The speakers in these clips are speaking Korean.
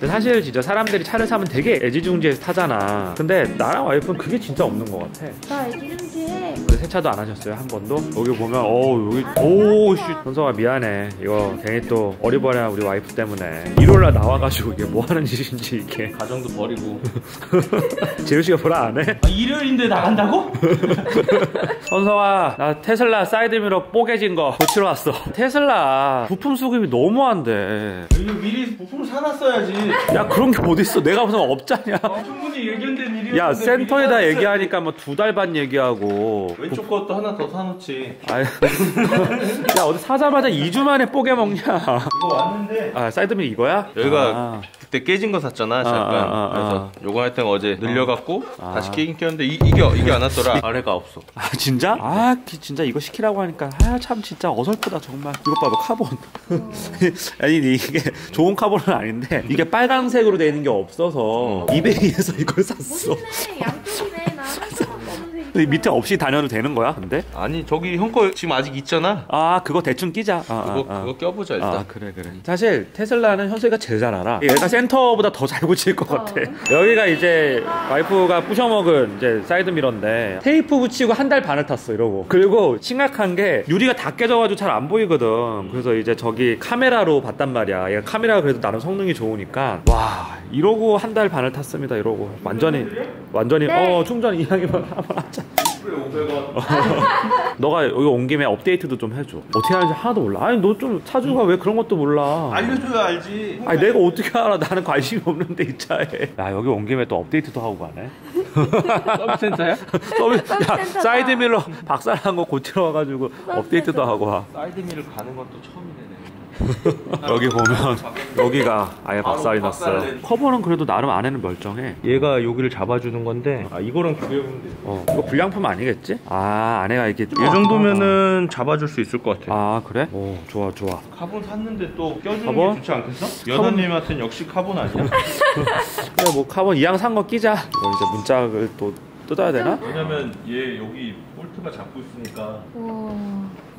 사실 진짜 사람들이 차를 사면 되게 애지중지해서 타잖아. 근데 나랑 와이프는 그게 진짜 없는 것 같아. 나 애지중지해. 근데 세차도 안 하셨어요 한 번도? 여기 보면 어우 여기 오씨. 현석아 미안해. 이거 괜히 또 어리버리한 우리 와이프 때문에. 일요일날 나와가지고 이게 뭐 하는 짓인지 이게. 가정도 버리고. 재우 씨가 뭐라 안 해? 아, 일요일인데 나간다고? 현석아 나 테슬라 사이드미러 뽀개진 거 고치러 왔어. 테슬라 부품 수급이 너무 안돼. 이거 미리 부품을 사놨어야지. 야 그런 게 어딨어? 내가 무슨 업자냐? 아, 충분히 예견된 일이었는데 야 미리 센터에다. 얘기하니까 뭐 두 달 반 얘기하고 왼쪽 것도 하나 더 사놓지. 아이, 야 어디 사자마자 2주 만에 뽀개 먹냐. 이거 왔는데. 아 사이드미러 이거야? 여기가 아. 그때 깨진 거 샀잖아 잠깐. 아, 아, 아, 그래서 요거 하여튼 어제 늘려갖고 아. 다시 깨긴 깼는데 이, 이게 이게 안 왔더라. 아래가 없어. 아 진짜? 아 기- 진짜 이거 시키라고 하니까. 아 참 진짜 어설프다 정말. 이것 봐봐 카본. 아니 이게 좋은 카본은 아닌데 이게 빨간색으로 돼 있는 게 없어서 이베이에서 이걸 샀어. 양쪽이네. 나 밑에 없이 다녀도 되는 거야 근데? 아니 저기 형 거 지금 아직 있잖아. 아 그거 대충 끼자. 아, 그거 아, 아. 그거 껴보자 일단. 아 그래 그래. 사실 테슬라는 현석이가 제일 잘 알아. 얘가 센터보다 더 잘 고칠 것 같아. 여기가 이제 와이프가 부셔먹은 이제 사이드 미러인데 테이프 붙이고 한 달 반을 탔어 이러고. 그리고 심각한 게 유리가 다 깨져가지고 잘 안 보이거든. 그래서 이제 저기 카메라로 봤단 말이야. 얘가 카메라가 그래도 나름 성능이 좋으니까. 와 이러고 한 달 반을 탔습니다 이러고. 완전히 완전히 네. 어 충전 이야기만 한번 하자 500원. 너가 여기 온 김에 업데이트도 좀 해줘. 어떻게 하는지 하나도 몰라. 아니 너 좀 차주가 왜 그런 것도 몰라. 알려줘야 알지. 아니 내가 어떻게 알아. 나는 관심이 없는데 이 차에. 야 여기 온 김에 또 업데이트도 하고 가네. 서비스 센터야? 서비- 야 센터다. 사이드미러 박살난 거 고치러 와가지고 업데이트도 하고 와. 사이드미러를 가는 건 또 처음이네 여기 보면 여기가 아예 박살이 났어요. 커버는 그래도 나름 안에는 멀쩡해 얘가 여기를 잡아주는 건데 아 이거랑 비교해보면 돼. 어 이거 불량품 아니겠지? 아 안에가 이렇게 이 정도면은 잡아줄 수 있을 것 같아. 아 그래? 오 좋아 좋아 카본 샀는데 또 껴주는 카본? 게 좋지 않겠어? 여사님한테는 역시 카본 아니야? 그래 뭐 카본 이왕 산 거 끼자 이거 이제 문짝을 또 뜯어야 되나? 왜냐면 얘 여기 볼트가 잡고 있으니까 와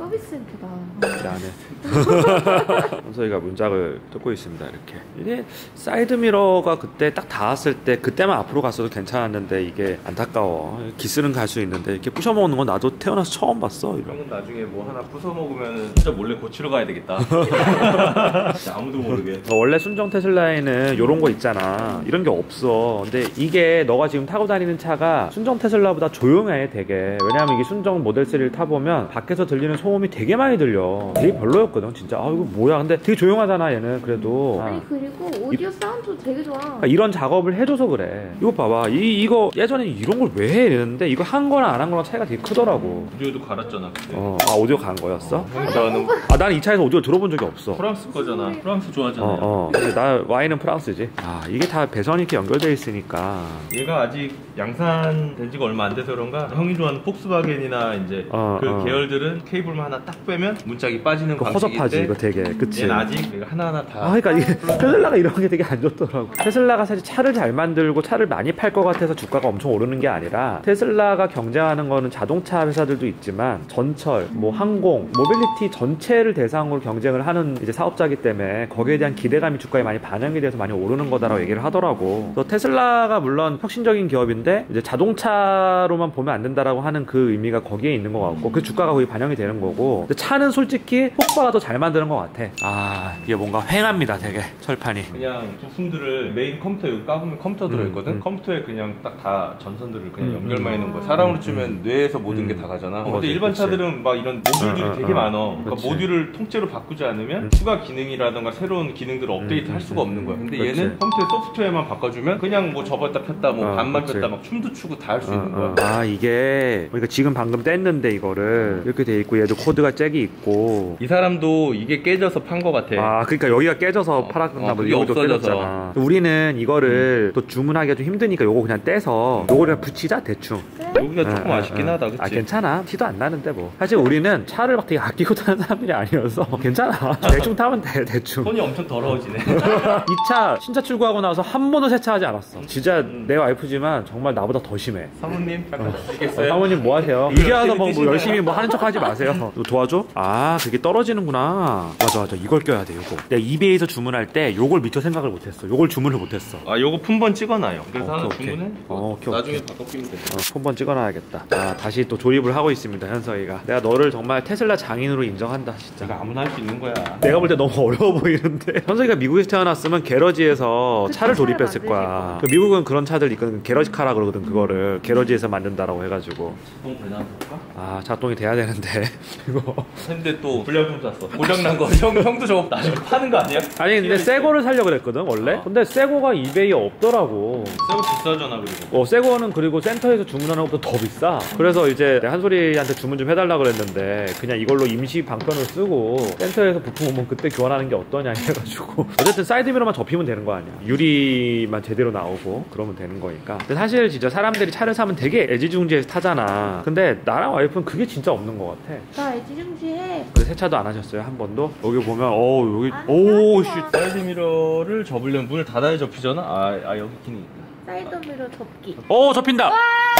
서비스 센터다. 이 안에 현석이가 문짝을 뜯고 있습니다 이렇게. 이게 사이드 미러가 그때 딱 닿았을 때 그때만 앞으로 갔어도 괜찮았는데 이게 안타까워. 기스는 갈 수 있는데 이렇게 부셔 먹는 건 나도 태어나서 처음 봤어 이런. 형은 나중에 뭐 하나 부숴 먹으면 진짜 몰래 고치러 가야 되겠다. 진짜 아무도 모르게. 어, 원래 순정 테슬라에는 이런 거 있잖아. 이런 게 없어. 근데 이게 너가 지금 타고 다니는 차가 순정 테슬라보다 조용해 되게. 왜냐하면 이게 순정 모델 3를 타보면 밖에서 들리는 소음 이 되게 많이 들려 되게 별로였거든 진짜 아 이거 뭐야 근데 되게 조용하잖아 얘는 그래도 아니 그리고 오디오 사운드도 되게 좋아. 그러니까 이런 작업을 해줘서 그래. 이거 봐봐. 이, 이거 예전에 이런 걸 왜 해? 이랬는데 이거 한 거랑 안 한 거랑 차이가 되게 크더라고. 오디오도 갈았잖아 그때. 어, 아, 오디오 간 거였어? 나는 아, 나는 이 차에서 오디오 들어본 적이 없어. 프랑스 거잖아. 프랑스 좋아하잖아. 어, 어. 근데 나 와인은 프랑스지. 아, 이게 다 배선이 이렇게 연결돼 있으니까. 얘가 아직 양산된 지가 얼마 안 돼서 그런가 형이 좋아하는 폭스바겐이나 이제 어, 그 어. 계열들은 케이블만 하나 딱 빼면 문짝이 빠지는 그 허접하지, 이거 되게. 그치? 얘는 아직 내가 하나하나 다 아, 그러니까 이게 테슬라가 이런 게 되게 안 좋더라고. 테슬라가 사실 차를 잘 만들고 차를 많이 팔 것 같아서 주가가 엄청 오르는 게 아니라 테슬라가 경쟁하는 거는 자동차 회사들도 있지만 전철, 뭐 항공, 모빌리티 전체를 대상으로 경쟁을 하는 이제 사업자기 때문에 거기에 대한 기대감이 주가에 많이 반영이 돼서 많이 오르는 거다라고 얘기를 하더라고. 그래서 테슬라가 물론 혁신적인 기업인데 이제 자동차로만 보면 안 된다라고 하는 그 의미가 거기에 있는 것 같고 그 주가가 거기 반영이 되는 거고. 근데 차는 솔직히 폭바가 더 잘 만드는 것 같아. 아 이게 뭔가 휑합니다, 되게 철판이. 그냥 부품들을 메인 컴퓨터 여기 까보면 컴퓨터 들어있거든? 음, 음. 컴퓨터에 그냥 딱 다 전선들을 그냥 음, 연결만 음. 해놓은 거야. 사람으로 치면 뇌에서 모든 게 음. 다 가잖아. 어, 근데 일반 그치. 차들은 막 이런 모듈들이 되게 어. 많아. 그러니까 그치. 모듈을 통째로 바꾸지 않으면 음. 추가 기능이라던가 새로운 기능들을 업데이트 음, 할 수가 음, 없는 거야. 근데 그치. 얘는 컴퓨터 소프트웨어만 바꿔주면 그냥 뭐 접었다 폈다 뭐 어, 반만 그치. 폈다 막 춤도 추고 다 할수 어, 있는 거야. 어. 아 이게 그러니까 지금 방금 뗐는데 이거를 이렇게 돼 있고 얘도 코드가 잭이 있고 이 사람도 이게 깨져서 판 거 같아. 아 그러니까 여기가 깨져서 어, 팔았나 어, 보다 그게 여기도 없어져서. 깨졌잖아 우리는 이거를 또 주문하기가 좀 힘드니까 요거 그냥 떼서 요거를 그냥 붙이자 대충 여기가 조금 어, 어, 아쉽긴 어. 하다, 그치? 아 괜찮아 티도 안 나는데 뭐 사실 우리는 차를 막 되게 아끼고 타는 사람들이 아니어서 괜찮아 대충 타면 돼 대충 손이 엄청 더러워지네. 이 차 신차 출고하고 나서 한 번도 세차하지 않았어 진짜 음. 내 와이프지만 정말 나보다 더 심해 사모님, 잠깐 어, 주시겠어요? 사모님 뭐 하세요? 이게 와서 뭐, 뭐? 열심히 뭐 하는 척 하지 마세요. 어, 이거 도와줘? 아 그게 떨어지는구나 맞아 맞아 이걸 껴야 돼 이거 내가 이베이에서 주문할 때 요걸 미처 생각을 못했어 요걸 주문을 못했어 아 요거 품번 찍어놔요. 그래서 오케이, 하나 오케이. 주문해. 어, 오케이, 나중에 오케이. 바꿔 끼면 돼. 어, 폰번 찍어놔야겠다 아 다시 또 조립을 하고 있습니다 현석이가 내가 너를 정말 테슬라 장인으로 인정한다 진짜 내가 아무나 할 수 있는 거야. 내가 볼 때 너무 어려워 보이는데 현석이가 미국에서 태어났으면 게러지에서 그치, 차를 조립했을 거야 그 미국은 그런 차들 있거든 게러지카라 그러거든 그거를 게러지에서 만든다라고 해가지고 똥 되나 볼까? 아 작동이 돼야 되는데 이거 근데 또 불량품 샀어. 고장난 거. 형, 형도 저거 나중에 파는 거 아니야? 아니 근데 새 거를 살려 그랬거든 원래 어. 근데 새 거가 이베이에 없더라고 새 거 비싸잖아 그리고. 어, 새 거는 그리고 센터에서 주문하는 것보다 더 비싸. 그래서 이제 현석이한테 주문 좀 해달라 그랬는데 그냥 이걸로 임시 방편을 쓰고 센터에서 부품 오면 그때 교환하는 게 어떠냐 해가지고 어쨌든 사이드미러만 접히면 되는 거 아니야. 유리만 제대로 나오고 그러면 되는 거니까. 근데 사실 진짜 사람들이 차를 사면 되게 애지중지해서 타잖아. 근데 나랑 와이프는 그게 진짜 없는 것 같아. 나 애지중지해. 근데 세차도 안 하셨어요 한 번도? 여기 보면 어 여기 안오 샀어. 씨. 사이드 미러를 접으려면 문을 닫아야 접히잖아. 아, 아 여기 키니. 사이드미러 접기. 오 접힌다.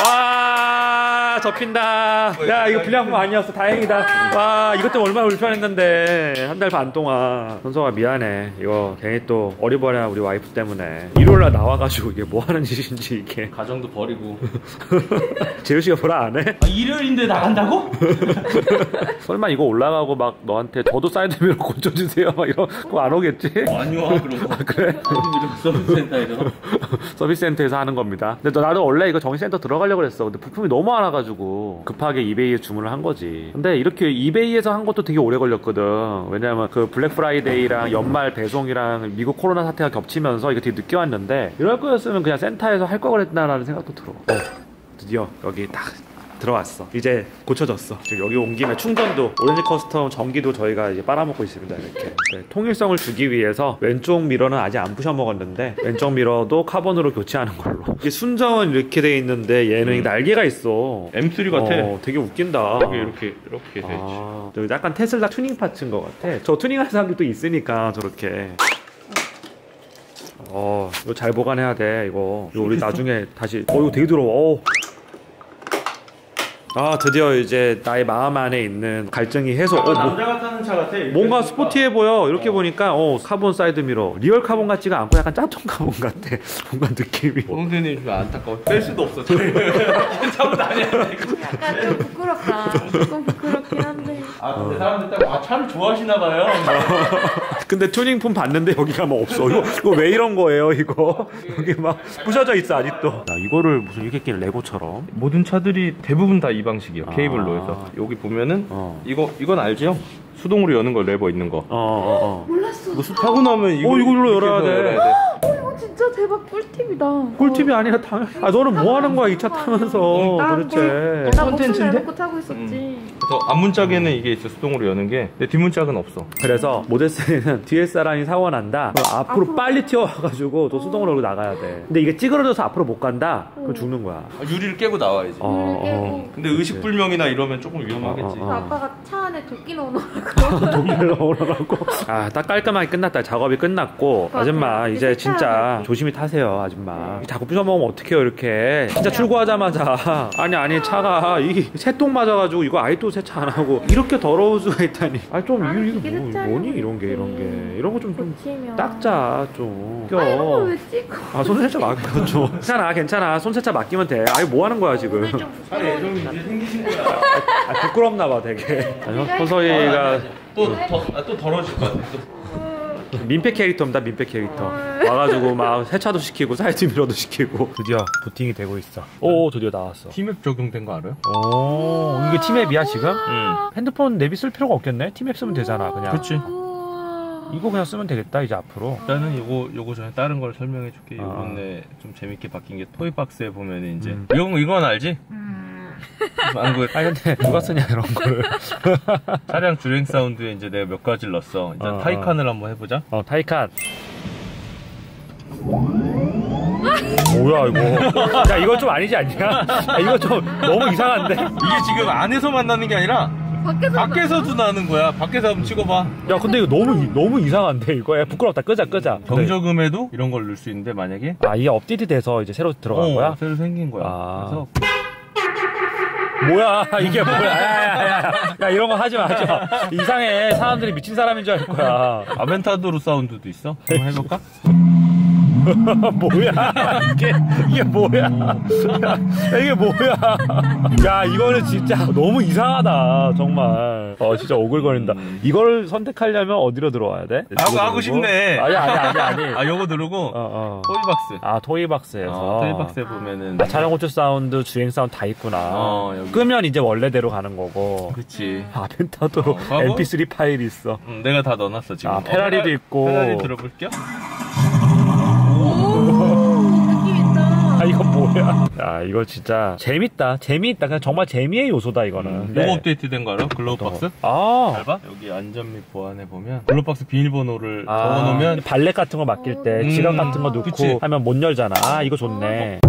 와 접힌다. 야 이거 불량품 아니었어. 다행이다. 와 이것 때문에 얼마나 불편했는데 한 달 반 동안 현석아 미안해. 이거 괜히 또 어리버리한 우리 와이프 때문에 일요일날 나와가지고 이게 뭐 하는 짓인지 이게 가정도 버리고. 제수씨가 뭐라 안 해? 아 일요일인데 나간다고? 설마 이거 올라가고 막 너한테 저도 사이드미러 고쳐주세요 막 이런 거 안 오겠지? 아니요 그런 거. 그래? 사이드 미러 서비스 센터에서. 서비스 센터 에서 하는 겁니다. 근데 또 나도 원래 이거 정리센터 들어가려고 그랬어. 근데 부품이 너무 많아가지고 급하게 이베이에 주문을 한 거지. 근데 이렇게 이베이에서 한 것도 되게 오래 걸렸거든. 왜냐면 그 블랙 프라이데이랑 연말 배송이랑 미국 코로나 사태가 겹치면서 이게 되게 늦게 왔는데 이럴 거였으면 그냥 센터에서 할 걸 그랬나라는 생각도 들어. 어, 드디어 여기 딱 들어왔어. 이제 고쳐졌어. 지금 여기 온 김에 충전도 오렌지 커스텀 전기도 저희가 이제 빨아먹고 있습니다. 이렇게 네, 통일성을 주기 위해서 왼쪽 미러는 아직 안 부셔 먹었는데 왼쪽 미러도 카본으로 교체하는 걸로. 이게 순정은 이렇게 돼 있는데 얘는 음. 날개가 있어. M3 같아. 어, 되게 웃긴다. 이게 이렇게 이렇게 돼 있지. 아, 저 약간 테슬라 튜닝 parts인 것 같아. 저 튜닝하는 사람들도 있으니까 저렇게. 어, 이거 잘 보관해야 돼. 이거. 이거 우리 나중에 다시. 어, 이거 되게 더러워. 어. 아, 드디어 이제 나의 마음 안에 있는 갈증이 해소. 어, 뭐, 남자가 타는 차 같아. 뭔가 스포티해 보여. 이렇게 보니까 어, 카본 사이드 미러. real 카본 같지가 않고 약간 짝퉁 카본 같아. 뭔가 느낌이. 홍대님 좀 안타까워. 뺄 수도 없어. 차고 다녀야 돼. 약간 좀 부끄럽다. 조금. 아 근데 사람들 딱 와, 차를 좋아하시나 봐요. 근데 튜닝품 봤는데 여기가 뭐 없어. 이거, 이거 왜 이런 거예요, 이거? 여기 막 부셔져 있어, 아직도. 야, 이거를 무슨 이렇게 끼는 레고처럼. 모든 차들이 대부분 다 이 방식이에요. 아. 케이블로 해서 여기 보면은 어. 이거 이건 알지요? 수동으로 여는 거 레버 있는 거. 어, 어, 어. 몰랐어. 이거 수 타고 나면 이거 어, 이걸로 열어야 돼. 어, 이거 진짜 대박 꿀팁이다. 꿀팁이 아니라 당연. 아, 너는 뭐 하는 거야, 이 차 타면서 나 도대체. 나 목숨 콘텐츠인데? 내놓고 타고 있었지. 그래서 앞문짝에는 이게 있어 수동으로 여는 게 근데 뒷문짝은 없어. 그래서 모델 3는 뒤에 사람이 사고 난다. 그럼 앞으로 앞으로. 빨리 튀어와가지고 또 수동으로 여기 나가야 돼. 근데 이게 찌그러져서 앞으로 못 간다? 그럼 죽는 거야. 아, 유리를 깨고 나와야지. 어, 깨고. 근데 의식 불명이나 이러면 조금 위험하겠지. 어, 어, 어. 아빠가 차 안에 도끼 넣어놓으라고. 동물 넣으라고. 아, 딱 깔끔하게 끝났다. 작업이 끝났고. 아줌마, 이제 진짜 세차하고. 조심히 타세요, 아줌마. 자꾸 부셔먹으면 어떡해요, 이렇게. 진짜 출고하자마자. 아니, 아니, 차가, 이 새똥 맞아가지고 이거 아직도 세차 안 하고. 이렇게 더러울 수가 있다니. 아, 좀, 아니, 이거, 이게 뭐, 뭐니, 이런 게, 이런 게. 이런 거 좀, 좀. 닦자, 좀. 아, 이런 걸. 걸 왜 찍어? 아, 손세차 맡겨, 좀. 괜찮아, 괜찮아. 손세차 맡기면 돼. 아니, 뭐 하는 거야, 지금. 오늘 좀 차 애정이. 이제 생기신 거야. 아, 부끄럽나 봐, 되게. 아니, 현석이가 또 더 더러워질 것 같아. 또. 민폐 캐릭터입니다, 민폐 캐릭터. 와가지고 막 세차도 시키고 사이드 미러도 시키고. 드디어 부팅이 되고 있어. 오, 드디어 나왔어. 티맵 적용된 거 알아요? 오, 이게 티맵이야, 지금? 응. 핸드폰 내비 쓸 필요가 없겠네? 티맵 쓰면 되잖아, 그냥. 그치. 우와. 이거 그냥 쓰면 되겠다, 이제 앞으로. 일단은 요거 요거 전에 다른 걸 설명해 줄게. 아. 요번에 좀 재밌게 바뀐 게 토이박스에 보면 이제 음. 이건 이건 알지? 음. 방금 아니, 근데 누가 쓰냐, 이런 거를. 차량 주행 사운드에 이제 내가 몇 가지를 넣었어. 이제 어, 타이칸을 한번 해보자. 어, 타이칸. 뭐야, 이거. 야, 이거 좀 아니지 않냐? 야, 이거 좀 너무 이상한데? 이게 지금 안에서 만나는 게 아니라 밖에서 밖에서도 나는 거야. 밖에서 한번 찍어봐. 야, 근데 이거 너무, 너무 이상한데, 이거. 야, 부끄럽다. 끄자, 끄자. 정저금에도 이런 걸 넣을 수 있는데 만약에 아, 이게 업데이트 돼서 이제 새로 들어간 어, 거야? 새로 생긴 거야. 아. 그래서 뭐야? 이게 뭐야? 야야야 야, 이런 거 하지 마 하지 마. 이상해. 사람들이 미친 사람인 줄 알 거야. 아벤타도르 사운드도 있어? 한번 해볼까? 뭐야 이게 이게 뭐야 야, 이게 뭐야 야 이거는 진짜 너무 이상하다 정말 어 진짜 오글거린다 이걸 선택하려면 어디로 들어와야 돼? 하고, 이거 하고 누르고? 싶네. 아니 아니 아니 아니 아, 요거 누르고, 어, 어. Toybox. 아 Toybox에서 어, Toybox에 보면은. 아, 차량 호출 사운드 주행 사운드 다 있구나 어, 여기. 끄면 이제 원래대로 가는 거고 그치. 아벤타도르 어, 하고? mp3 파일이 있어 음, 내가 다 넣어놨어, 지금. 아, 어, 페라리도 페라- 있고. 페라리 들어볼게요? 야야 이거 진짜 재밌다. 재미있다. 그냥 정말 재미의 요소다 이거는. 요거 업데이트 된 거 알아? glove box? 아. 잘 봐. 여기 안전 및 보안에 보면 glove box 비밀번호를 아, 적어놓으면 발렛 같은 거 맡길 때 음, 지갑 같은 거 넣고 그치. 하면 못 열잖아. 아 이거 좋네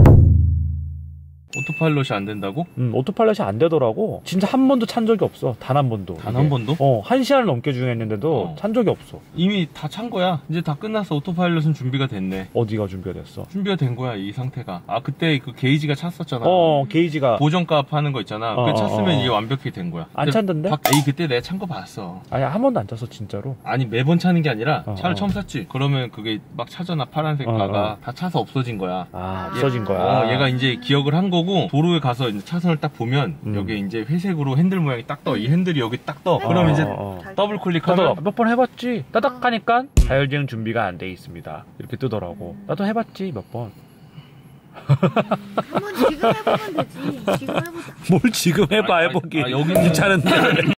오토파일럿이 안 된다고? 음, 오토파일럿이 안 되더라고 진짜 한 번도 찬 적이 없어 단 한 번도 단. 한 번도? 어, 한 시간을 넘게 주행했는데도 어. 찬 적이 없어 이미 다 찬 거야. 이제 다 끝났어. 오토파일럿은 준비가 됐네. 어디가 준비가 됐어 준비가 된 거야, 이 상태가. 아, 그때 그 게이지가 찼었잖아. 어 게이지가 보정값 하는 거 있잖아. 어, 그 어, 찼으면 어. 이게 완벽히 된 거야. 안 찬던데? 박- 에이, 그때 내가 찬 거 봤어. 아니 한 번도 안 찼어 진짜로 아니, 매번 차는 게 아니라 어, 차를 어. 처음 샀지. 그러면 그게 막 차잖아. 파란색 어, 가가. 어. 다 차서 없어진 거야. 아 얘- 없어진 거야 어, 얘가 이제 기억을 한 거고 도로에 가서 이제 차선을 딱 보면 음. 여기 이제 회색으로 핸들 모양이 딱 떠. 이 핸들이 여기 딱 떠. 그럼 어, 이제 어, 어. 더블 클릭하면 나도 몇번 해봤지 따닥 하니까 자율주행 준비가 안 돼 있습니다 이렇게 뜨더라고 나도 해봤지 몇 번 한번 지금 해보면 되지. 지금 해보자. 뭘 지금 해봐 아, 아, 해보기 아, 여기는- 귀찮은데